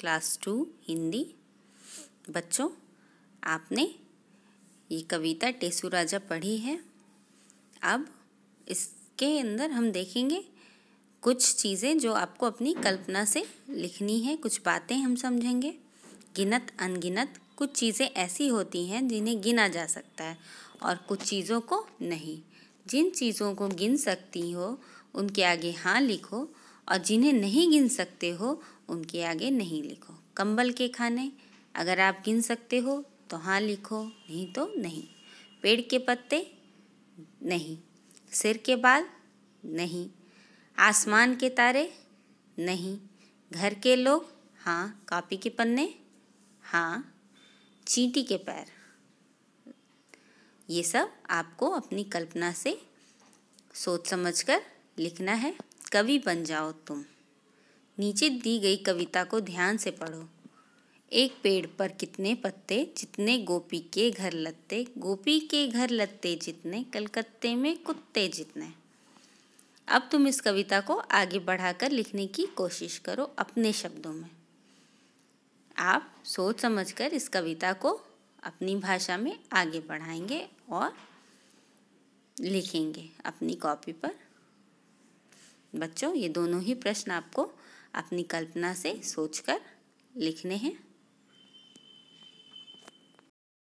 Class to Hindi. बच्चों, आपने ये कविता टेसू राजा पढ़ी है। अब इसके अंदर हम देखेंगे कुछ चीज़ें जो आपको अपनी कल्पना से लिखनी है, कुछ बातें हम समझेंगे। गिनत, अनगिनत, कुछ चीज़ें ऐसी होती हैं जिन्हें गिना जा सकता है और कुछ चीज़ों को नहीं। जिन चीज़ों को गिन सकती हो, उनके आगे हाँ लिखो और जिन्हें नहीं गिन सकते हो, उनके आगे नहीं लिखो। कंबल के खाने, अगर आप गिन सकते हो तो हाँ लिखो, नहीं तो नहीं। पेड़ के पत्ते, नहीं। सिर के बाल, नहीं। आसमान के तारे, नहीं। घर के लोग हाँ। कापी के पन्ने हाँ। चींटी के पैर। ये सब आपको अपनी कल्पना से सोच समझकर लिखना है। कवि बन जाओ तुम। नीचे दी गई कविता को ध्यान से पढ़ो। एक पेड़ पर कितने पत्ते, जितने गोपी के घर लत्ते, गोपी के घर लत्ते जितने, कलकत्ते में कुत्ते जितने। अब तुम इस कविता को आगे बढ़ाकर लिखने की कोशिश करो अपने शब्दों में। आप सोच समझकर इस कविता को अपनी भाषा में आगे बढ़ाएँगे और लिखेंगे अपनी कॉपी पर। बच्चों ये दोनों ही प्रश्न आपको अपनी कल्पना से सोचकर लिखने हैं।